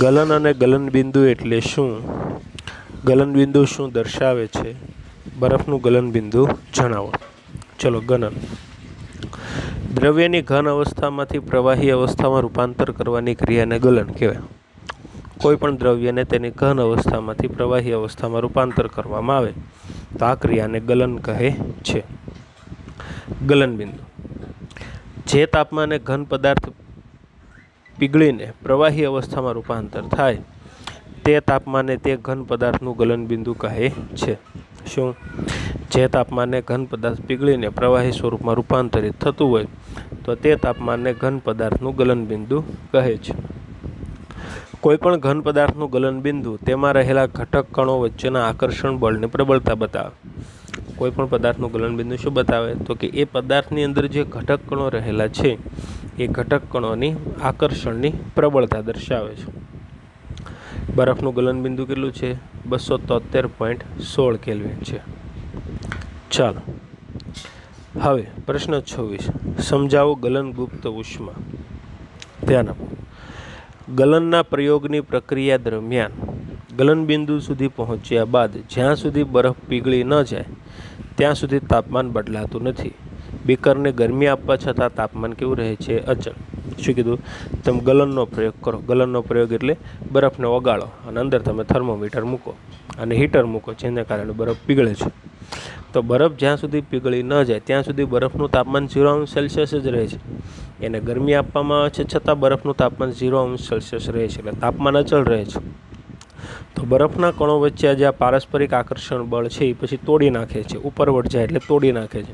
ગલન અને ગલનબિંદુ એટલે શું? ગલનબિંદુ શું દર્શાવે છે? બરફનું ગલનબિંદુ જણાવો. ચલો ગલન દ્રવ્યની ઘન અવસ્થામાંથી પ્રવાહી અવસ્થામાં રૂપાંતર કરવાની ક્રિયાને ગલન કહેવાય. કોઈ પણ દ્રવ્યને તેની ઘન અવસ્થામાંથી પ્રવાહી અવસ્થામાં રૂપાંતર કરવામાં આવે, તો આ ક્રિયાને ગલન કહે છે. ગલનબિંદુ જે તાપમાને ઘન પદાર્થ પીગળીને પ્રવાહી અવસ્થામાં રૂપાંતર થાય. તે તાપમાને તે ઘન પદાર્થનું ગલનબિંદુ કહે છે. શું? જે તાપમાને ઘન પદાર્થ પીગળીને પ્રવાહી સ્વરૂપમાં રૂપાંતરિત થતું હોય, તો તે તાપમાને ઘન પદાર્થનું ગલનબિંદુ કહે છે. કોઈપણ ઘન પદાર્થનું ગલનબિંદુ તેમાં રહેલા ઘટક કણો વચ્ચેના આકર્ષણ બળની પ્રબળતા બતાવે. કોઈપણ પદાર્થનું ગલનબિંદુ શું બતાવે? તો કે એ પદાર્થની અંદર જે ઘટક કણો રહેલા છે એ ઘટક કણોની આકર્ષણની પ્રબળતા દર્શાવે છે. બરફનું ગલનબિંદુ કેટલું છે? બસો તોતેર પોઈન્ટ સોળ કેલ્વિન છે. ચાલો, હવે પ્રશ્ન છવ્વીસ. સમજાવો ગલનગુપ્ત ઉષ્મા. ધ્યાન આપો. ગલનના પ્રયોગની પ્રક્રિયા દરમિયાન ગલનબિંદુ સુધી પહોંચ્યા બાદ જ્યાં સુધી બરફ પીગળી ન જાય, ત્યાં સુધી તાપમાન બદલાતું નથી. બીકરને ગરમી આપવા છતાં તાપમાન કેવું રહે છે? અચળ. શું કીધું? તમે ગલનનો પ્રયોગ કરો. ગલનનો પ્રયોગ એટલે બરફને ઓગાળો અને અંદર તમે થર્મોમીટર મૂકો અને હીટર મૂકો, જેને કારણે બરફ પીગળે છે. તો બરફ જ્યાં સુધી પીગળી ન જાય, ત્યાં સુધી બરફનું તાપમાન ઝીરો અંશ સેલ્સિયસ જ રહે છે. એને ગરમી આપવામાં આવે છે છતાં બરફનું તાપમાન ઝીરો અંશ સેલ્સિયસ રહે છે એટલે તાપમાન અચળ રહે છે. તો બરફના કણો વચ્ચે જે આ પારસ્પરિક આકર્ષણ બળ છે, એ પછી તોડી નાખે છે. ઉપર વટ જાય એટલે તોડી નાખે છે.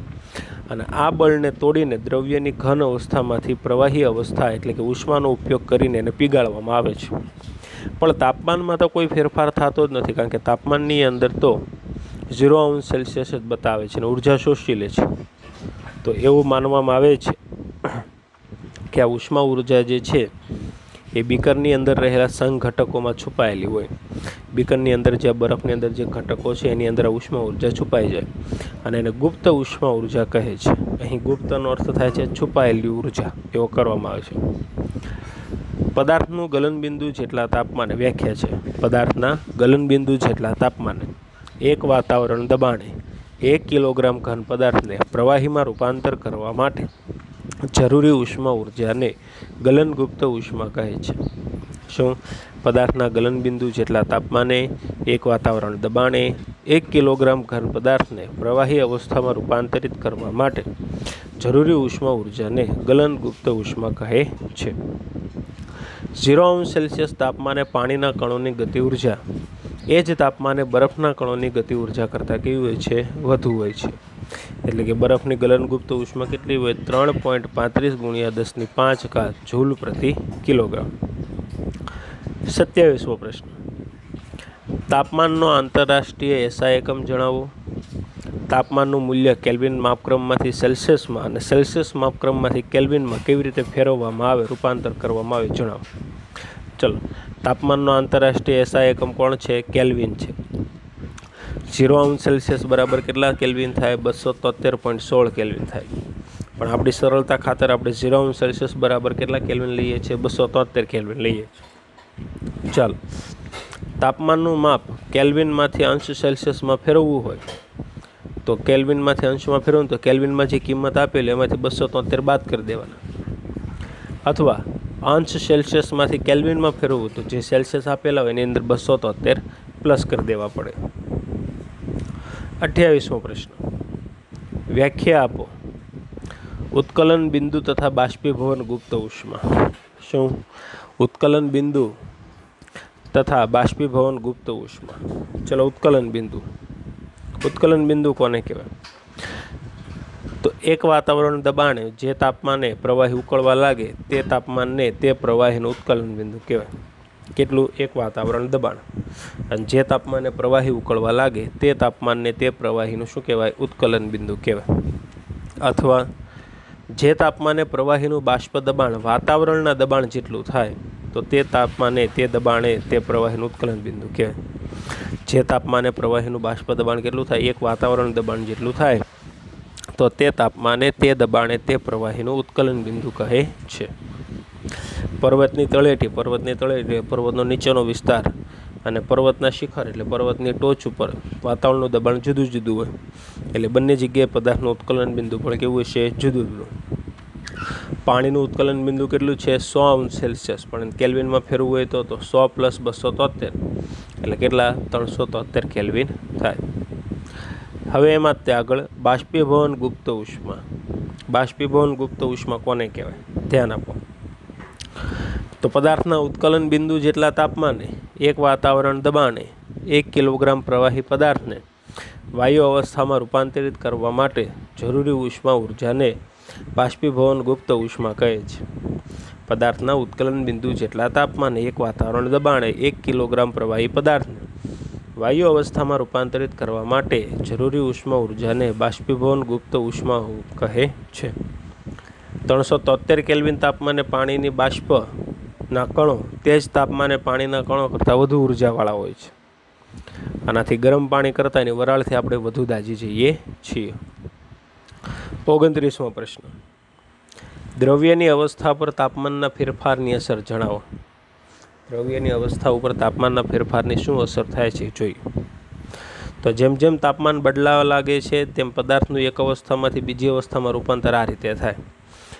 અને આ બળને તોડીને દ્રવ્યની ઘન અવસ્થામાંથી પ્રવાહી અવસ્થા એટલે કે ઉષ્માનો ઉપયોગ કરીને એને પીગાળવામાં આવે છે. પણ તાપમાનમાં તો કોઈ ફેરફાર થતો જ નથી, કારણ કે તાપમાનની અંદર તો ઝીરો અંશ સેલ્સિયસ જ બતાવે છે અને ઊર્જા શોષી લે છે. તો એવું માનવામાં આવે છે કે આ ઉષ્મા ઊર્જા જે છે એ બીકરની અંદર રહેલા સંઘ ઘટકોમાં છુપાયેલી હોય. બીકરની અંદર જે બરફની અંદર જે ઘટકો છે, એની અંદર ઉષ્મા ઊર્જા છુપાઈ જાય અને એને ગુપ્ત ઉષ્મા ઊર્જા કહે છે. અહીં ગુપ્તનો અર્થ થાય છે છુપાયેલી ઊર્જા, એવો કરવામાં આવે છે. પદાર્થનું ગલનબિંદુ જેટલા તાપમાને વ્યાખ્યા છે. પદાર્થના ગલનબિંદુ જેટલા તાપમાને એક વાતાવરણ દબાણે એક કિલોગ્રામ ઘન પદાર્થને પ્રવાહીમાં રૂપાંતર કરવા માટે જરૂરી ઉષ્મા ઉર્જાને ગલનગુપ્ત ઉષ્મા કહે છે. શું? પદાર્થના ગલનબિંદુ જેટલા તાપમાને, એક વાતાવરણ દબાણે, એક કિલોગ્રામ ઘન પદાર્થને પ્રવાહી અવસ્થામાં રૂપાંતરિત કરવા માટે જરૂરી ઉષ્મા ઉર્જાને ગલનગુપ્ત ઉષ્મા કહે છે. ઝીરો અંશ સેલ્સિયસ તાપમાને પાણીના કણોની ગતિ ઊર્જા. એ જ તાપમાને બરફના કણોની ગતિ ઊર્જા કરતાં કેવી હોય છે? વધુ હોય છે. એટલે કે બરફની ગલનગુપ્ત ઉષ્મા કેટલી હોય? ત્રણ પોઈન્ટ પાંત્રીસ ગુણ્યા દસની પાંચ કા જૂલ પ્રતિ કિલોગ્રામ. સત્યાવીસમો પ્રશ્ન. તાપમાનનો આંતરરાષ્ટ્રીય એસઆઈ એકમ જણાવો. તાપમાનનું મૂલ્ય કેલ્વિન માપક્રમમાંથી સેલ્સિયસમાં અને સેલ્સિયસ માપક્રમમાંથી કેલ્વિનમાં કેવી રીતે ફેરવવામાં આવે, રૂપાંતર કરવામાં આવે, જણાવો. ચલો, તાપમાનનો આંતરરાષ્ટ્રીય એસઆઈ એકમ કોણ છે? કેલ્વિન છે. ઝીરો અંશ સેલ્સિયસ બરાબર કેટલા કેલ્વિન થાય? બસો તોતેર પોઈન્ટ સોળ કેલ્વિન થાય. પણ આપણી સરળતા ખાતર આપણે ઝીરો અંશ સેલ્સિયસ બરાબર કેટલા કેલ્વિન લઈએ છીએ? બસો તોતેર કેલ્વિન લઈએ છીએ. ચાલો. તાપમાનનું માપ કેલ્વિનમાંથી અંશ સેલ્સિયસમાં ફેરવવું હોય, તો કેલ્વિનમાંથી અંશમાં ફેરવવું તો કેલ્વિનમાં જે કિંમત આપેલી એમાંથી બસો તોતેર બાદ કરી દેવાના. અથવા અંશ સેલ્સિયસમાંથી કેલ્વિનમાં ફેરવવું તો જે સેલ્સિયસ આપેલા હોય એની અંદર બસો તોતેર પ્લસ કરી દેવા પડે. અઠ્યાવીસમો પ્રશ્ન. વ્યાખ્યા આપો. ઉત્કલન બિંદુ તથા બાષ્પીભવન ગુપ્ત ઉષ્મા. શું? ઉત્કલન બિંદુ તથા બાષ્પીભવન ગુપ્ત ઉષ્મા. ચલો ઉત્કલન બિંદુ. ઉત્કલન બિંદુ કોને કહેવાય? તો એક વાતાવરણ દબાણે જે તાપમાને પ્રવાહી ઉકળવા લાગે તે તાપમાનને તે પ્રવાહીનું ઉત્કલન બિંદુ કહેવાય. કેટલું? એક વાતાવરણ દબાણ. અને જે તાપમાને પ્રવાહી ઉકળવા લાગે તે તાપમાનને તે પ્રવાહીનું શું કહેવાય? ઉત્કલન બિંદુ કહેવાય. અથવા જે તાપમાને પ્રવાહીનું બાષ્પ દબાણ વાતાવરણના દબાણ જેટલું થાય, તો તે તાપમાને તે દબાણે તે પ્રવાહીનું ઉત્કલન બિંદુ કહેવાય. જે તાપમાને પ્રવાહીનું બાષ્પ દબાણ કેટલું થાય, એક વાતાવરણ દબાણ જેટલું થાય, તો તે તાપમાને તે દબાણે તે પ્રવાહીનું ઉત્કલન બિંદુ કહે છે. પર્વતની તળેટી પર્વતની તળેટી, પર્વતનો નીચેનો વિસ્તાર અને પર્વતના શિખર એટલે પર્વતની ટોચ ઉપર વાતાવરણનું દબાણ જુદું જુદું હોય. એટલે બંને જગ્યાએ પદાર્થનું ઉત્કલન બિંદુ, પણ કેવું છે જુદું જુદું. પાણીનું ઉત્કલન બિંદુ કેટલું છે? સો સેલ્સિયસ. પણ કેલ્વિનમાં ફેરવું હોય તો સો પ્લસ બસો તોતેર. એટલે કેટલા? ત્રણસો તોતેર કેલ્વિન થાય. હવે એમાં જ તે આગળ બાષ્પીભવન ગુપ્ત ઉષ્મા. બાષ્પીભવન ગુપ્ત ઉષ્મા કોને કહેવાય? ધ્યાન આપો. તો પદાર્થના ઉત્કલન બિંદુ જેટલા તાપમાને એક વાતાવરણ દબાણે એક કિલોગ્રામ પ્રવાહી પદાર્થને વાયુ અવસ્થામાં રૂપાંતરિત કરવા માટે જરૂરી ઉષ્મા ઉર્જાને બાષ્પીભવન ગુપ્ત ઉષ્મા કહે છે. પદાર્થના ઉત્કલન બિંદુ જેટલા તાપમાને એક વાતાવરણ દબાણે એક કિલોગ્રામ પ્રવાહી પદાર્થને વાયુ અવસ્થામાં રૂપાંતરિત કરવા માટે જરૂરી ઉષ્મા ઉર્જાને બાષ્પીભવન ગુપ્ત ઉષ્મા કહે છે. ત્રણસો તોતેર કેલ્વિન તાપમાને પાણીની બાષ્પના કણો, તે જ તાપમાને પાણીના કણો કરતાં વધુ ઉર્જાવાળા હોય છે. આનાથી ગરમ પાણી કરતાં એની વરાળથી આપણે વધુ દાજી જઈએ છીએ. ઓગણત્રીસમો પ્રશ્ન. દ્રવ્યની અવસ્થા પર તાપમાનના ફેરફારની અસર જણાવો. દ્રવ્યની અવસ્થા ઉપર તાપમાનના ફેરફારની શું અસર થાય છે જોઈએ. તો જેમ જેમ તાપમાન બદલાવા લાગે છે, તેમ પદાર્થનું એક અવસ્થામાંથી બીજી અવસ્થામાં રૂપાંતર આ રીતે થાય.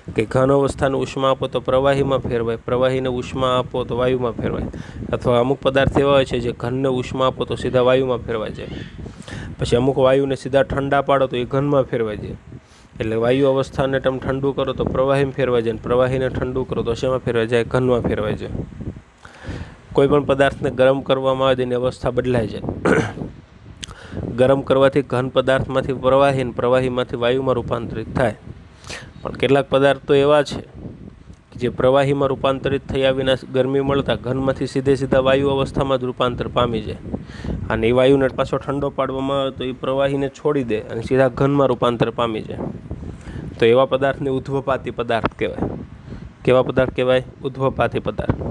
કે ઘન અવસ્થાનું ઉષ્મા આપો તો પ્રવાહીમાં ફેરવાય, પ્રવાહીને ઉષ્મા આપો તો વાયુમાં ફેરવાય. અથવા અમુક પદાર્થ એવા હોય છે જે ઘનને ઉષ્મા આપો તો સીધા વાયુમાં ફેરવાય જાય પછી અમુક વાયુને સીધા ઠંડા પાડો તો એ ઘનમાં ફેરવાય જાય એટલે વાયુ અવસ્થાને તમે ઠંડુ કરો તો પ્રવાહીમાં ફેરવાય જાય પ્રવાહીને ઠંડુ કરો તો શેમાં ફેરવાય? જાય ઘનમાં ફેરવાય જાય કોઈ પણ પદાર્થને ગરમ કરવામાં આવે તેની અવસ્થા બદલાય જાય ગરમ કરવાથી ઘન પદાર્થમાંથી પ્રવાહીને પ્રવાહીમાંથી વાયુમાં રૂપાંતરિત થાય. પણ કેટલાક પદાર્થો એવા છે જે પ્રવાહીમાં રૂપાંતરિત થયા વિના ગરમી મળતા ઘનમાંથી સીધે સીધા વાયુ અવસ્થામાં જ રૂપાંતર પામી જાય. અને એ વાયુને પાછો ઠંડો પાડવામાં આવે તો એ પ્રવાહીને છોડી દે અને સીધા ઘનમાં રૂપાંતર પામી જાય. તો એવા પદાર્થને ઉધ્વપાતી પદાર્થ કહેવાય. કેવા પદાર્થ કહેવાય? ઉધ્વપાતી પદાર્થ.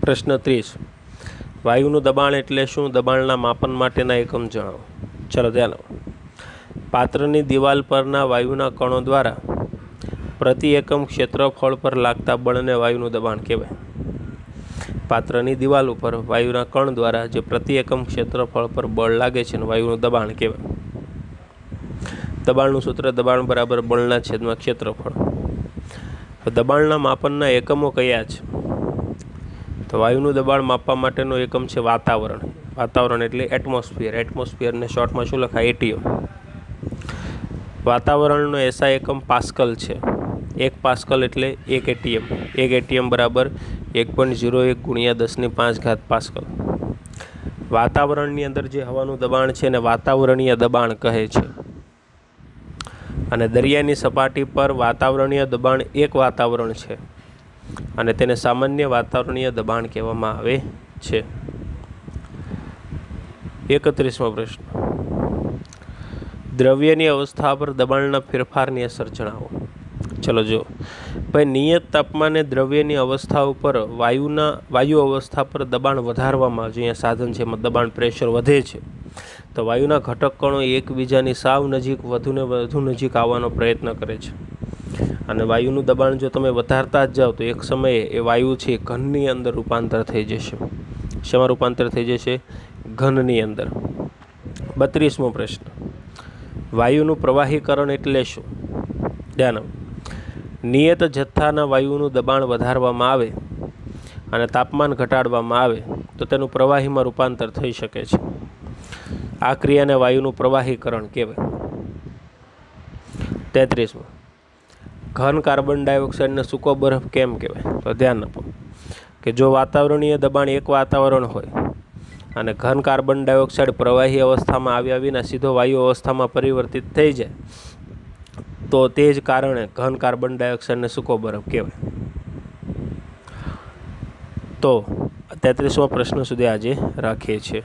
પ્રશ્ન ત્રીસ. વાયુનું દબાણ એટલે શું? દબાણના માપન માટેના એકમ જણાવો ચલો ધ્યાન પાત્રની દિવાલ પરના વાયુના કણો દ્વારા પ્રતિ એકમ ક્ષેત્રફળ પર લાગતા બળને વાયુનું દબાણ કહેવાય. પાત્રની દિવાલ ઉપર વાયુના કણ દ્વારા જે પ્રતિ એકમ ક્ષેત્રફળ પર બળ લાગે છે વાયુનું દબાણ કહેવાય. દબાણનું સૂત્ર દબાણ બરાબર બળના છેદમાં ક્ષેત્રફળ. દબાણના માપનના એકમો કયા છે? તો વાયુનું દબાણ માપવા માટેનો એકમ છે વાતાવરણ. વાતાવરણ એટલે એટમોસ્ફિયર એટમોસ્ફિયરને શોર્ટમાં શું લખાય? એટીએમ વાતાવરણનો એસઆઈ એકમ પાસ્કલ છે. એક પાસ્કલ એટલે એક એટીએમ. એક એટીએમ બરાબર એક પોઈન્ટ ઝીરો એક ગુણ્યા દસની પાંચ ઘાત પાસ્કલ. વાતાવરણની અંદર જે હવાનું દબાણ છે એને વાતાવરણીય દબાણ કહે છે. અને દરિયાની સપાટી પર વાતાવરણીય દબાણ એક વાતાવરણ છે. અને તેને સામાન્ય વાતાવરણીય દબાણ કહેવામાં આવે છે. એકત્રીસમો પ્રશ્ન. દ્રવ્યની અવસ્થા પર દબાણના ફેરફારની અસર જણાવો. ચલો જો ભાઈ, નિયત તાપમાને દ્રવ્યની અવસ્થા ઉપર વાયુના, વાયુ અવસ્થા પર દબાણ વધારવામાં જે સાધન છે, એમાં દબાણ પ્રેશર વધે છે. તો વાયુના ઘટક કણો એકબીજાની સાવ નજીક વધુને વધુ નજીક આવવાનો પ્રયત્ન કરે છે. અને વાયુનું દબાણ જો તમે વધારતા જ જાઓ તો એક સમયે એ વાયુ છે ઘનની અંદર રૂપાંતર થઈ જશે. શેમાં રૂપાંતર થઈ જશે? ઘનની અંદર. બત્રીસમો પ્રશ્ન. વાયુનું પ્રવાહીકરણ એટલે શું? ધ્યાન નિયત જથ્થાના વાયુનું દબાણ વધારવામાં આવે અને તાપમાન ઘટાડવામાં આવે, તો તેનું પ્રવાહીમાં રૂપાંતર થઈ શકે છે. આ ક્રિયાને વાયુનું પ્રવાહીકરણ કહેવાય. તેત્રીસમાં. ઘન કાર્બન ડાયોક્સાઇડને સૂકો બરફ કેમ કહેવાય? તો ધ્યાન આપો કે જો વાતાવરણીય દબાણ એક વાતાવરણ હોય અને ઘન કાર્બન ડાયોક્સાઇડ પ્રવાહી અવસ્થામાં આવ્યા વિના સીધો વાયુ અવસ્થામાં પરિવર્તિત થઈ જાય. તો તે જ કારણે ઘન કાર્બન ડાયોક્સાઇડને સૂકો બરફ કહેવાય. તો તેત્રીસમો પ્રશ્ન સુધી આજે રાખીએ છીએ.